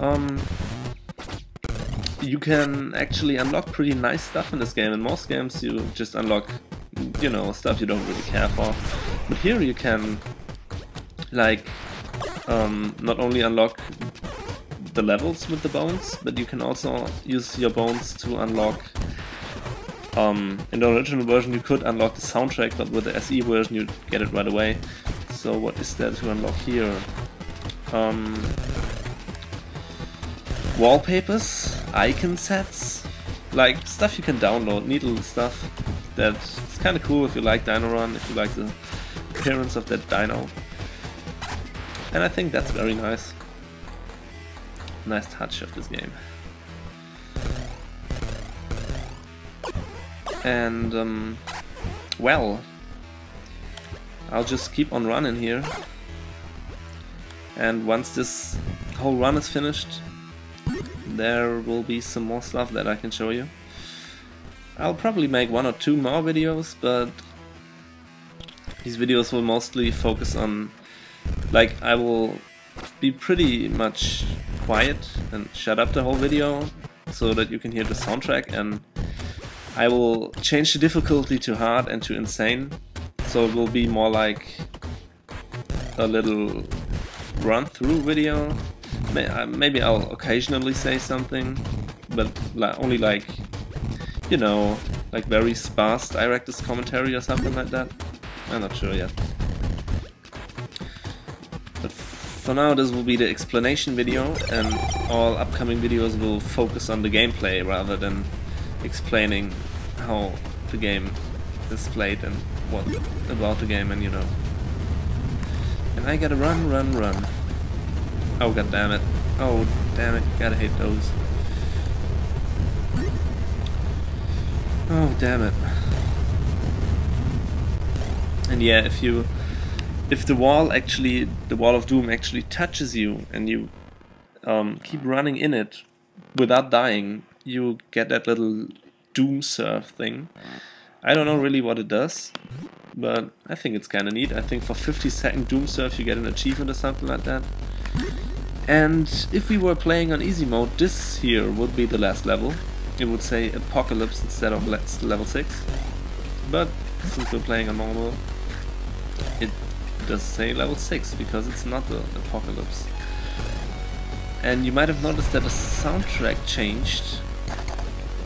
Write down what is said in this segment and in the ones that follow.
Um, you can actually unlock pretty nice stuff in this game. In most games you just unlock, you know, stuff you don't really care for. But here you can, like, um, not only unlock the levels with the bones, but you can also use your bones to unlock um, in the original version you could unlock the soundtrack, but with the SE version you get it right away. So what is there to unlock here? Um, wallpapers, icon sets, like stuff you can download, little stuff that's kind of cool if you like Dino Run, if you like the appearance of that dino. And I think that's very nice. Nice touch of this game. And, um, well, I'll just keep on running here. And once this whole run is finished, there will be some more stuff that I can show you. I'll probably make one or two more videos, but these videos will mostly focus on, like, I will be pretty much quiet and shut up the whole video so that you can hear the soundtrack and I will change the difficulty to hard and to insane, so it will be more like a little run-through video. Uh, maybe I'll occasionally say something, but only like, you know, like very sparse director's commentary or something like that. I'm not sure yet. But for now this will be the explanation video and all upcoming videos will focus on the gameplay rather than explaining how the game is played and what about the game and you know. And I gotta run, run, run. Oh god damn it. Oh damn it, gotta hate those. Oh damn it. And yeah, if you if the wall actually the wall of doom actually touches you and you um, keep running in it without dying, you get that little Doom Surf thing. I don't know really what it does, but I think it's kinda neat. I think for 50 second Doom Surf you get an achievement or something like that. And if we were playing on easy mode, this here would be the last level. It would say Apocalypse instead of level 6. But since we're playing on normal, it does say level 6 because it's not the Apocalypse. And you might have noticed that the soundtrack changed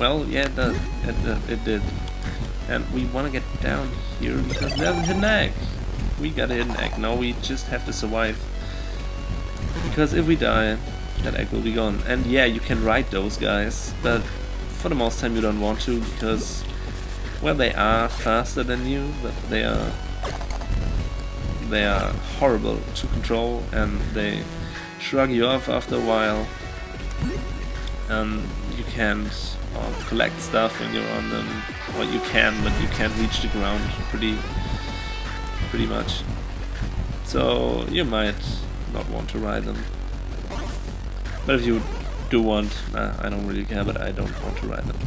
well, yeah, it does. It, uh, it did. And we want to get down here because there's a hidden egg. We got a hidden egg. Now we just have to survive. Because if we die, that egg will be gone. And yeah, you can ride those guys, but for the most time you don't want to because, well, they are faster than you, but they are they are horrible to control and they shrug you off after a while. And you can't or collect stuff when you're on them. Well, you can, but you can't reach the ground pretty, pretty much. So you might not want to ride them. But if you do want, I don't really care, but I don't want to ride them.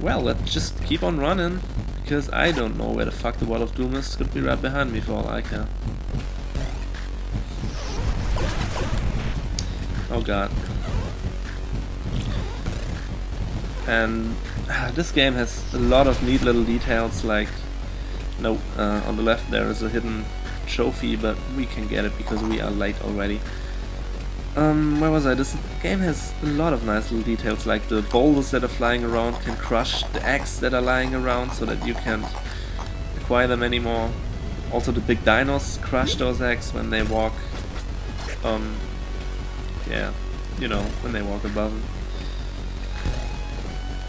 Well, let's just keep on running, because I don't know where the fuck the Wall of Doom is. Could be right behind me for all I care. Oh god. and uh, this game has a lot of neat little details like no uh, on the left there is a hidden trophy but we can get it because we are late already um, where was I? This game has a lot of nice little details like the boulders that are flying around can crush the eggs that are lying around so that you can't acquire them anymore also the big dinos crush those eggs when they walk um, yeah, you know, when they walk above them.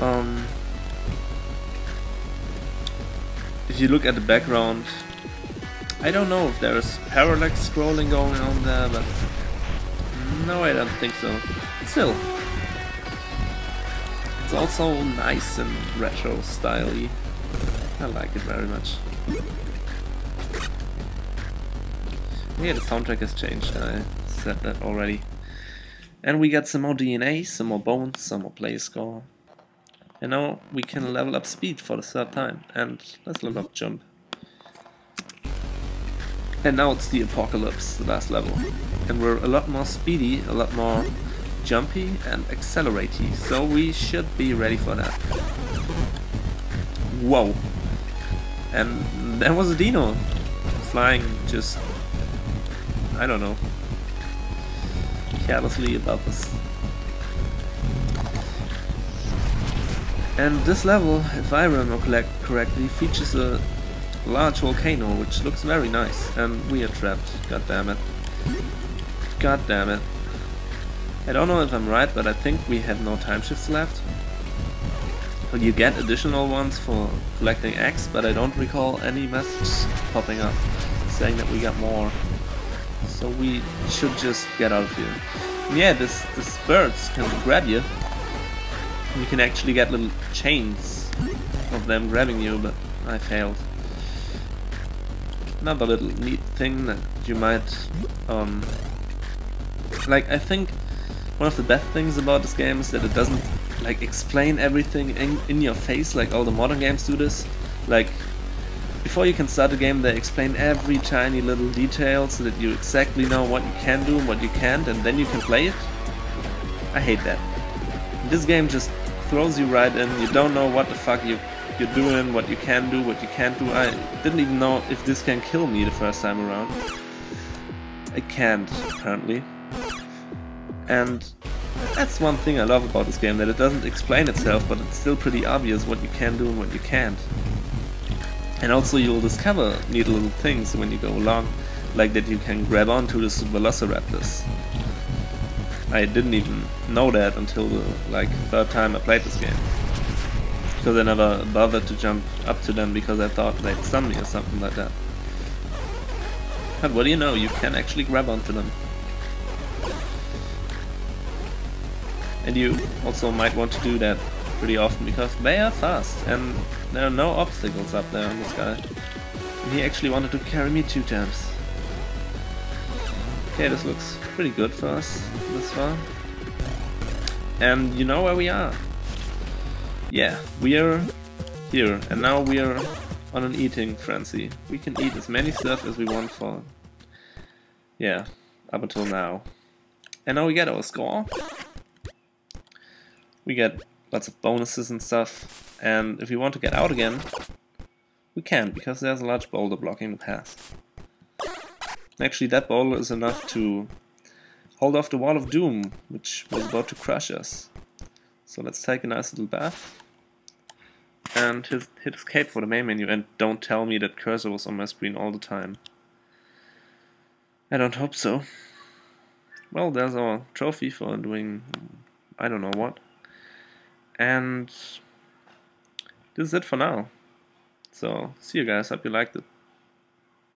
Um, if you look at the background, I don't know if there's parallax scrolling going on there, but no, I don't think so. Still, it's also nice and retro styly. I like it very much. Yeah, the soundtrack has changed, I said that already. And we got some more DNA, some more bones, some more play score. And now we can level up speed for the third time. And let's level up jump. And now it's the Apocalypse, the last level. And we're a lot more speedy, a lot more jumpy and accelerate so we should be ready for that. Whoa! And there was a dino flying just, I don't know, carelessly above us. And this level, if I remember correctly, features a large volcano, which looks very nice. And we are trapped. God damn it. God damn it. I don't know if I'm right, but I think we have no time shifts left. Well, you get additional ones for collecting eggs, but I don't recall any messages popping up saying that we got more. So we should just get out of here. And yeah, this, this birds can grab you. You can actually get little chains of them grabbing you, but I failed another little neat thing that you might, um, like, I think one of the best things about this game is that it doesn't, like, explain everything in, in your face like all the modern games do this. Like, before you can start a game, they explain every tiny little detail so that you exactly know what you can do and what you can't, and then you can play it. I hate that. This game just throws you right in, you don't know what the fuck you you're doing, what you can do, what you can't do. I didn't even know if this can kill me the first time around. I can't, apparently. And that's one thing I love about this game, that it doesn't explain itself, but it's still pretty obvious what you can do and what you can't. And also you'll discover neat little things when you go along, like that you can grab onto the Velociraptors. I didn't even know that until the like third time I played this game because I never bothered to jump up to them because I thought they'd stun me or something like that. But what do you know, you can actually grab onto them. And you also might want to do that pretty often because they are fast and there are no obstacles up there on this guy. And he actually wanted to carry me two times. Okay, this looks pretty good for us this far. And you know where we are yeah, we are here, and now we are on an eating frenzy. We can eat as many stuff as we want for, yeah, up until now. And now we get our score. We get lots of bonuses and stuff, and if we want to get out again, we can, because there's a large boulder blocking the path. Actually, that boulder is enough to hold off the Wall of Doom, which was about to crush us. So let's take a nice little bath. And hit, hit escape for the main menu and don't tell me that cursor was on my screen all the time. I don't hope so. Well, there's our trophy for doing I don't know what. And this is it for now. So, see you guys, hope you liked it.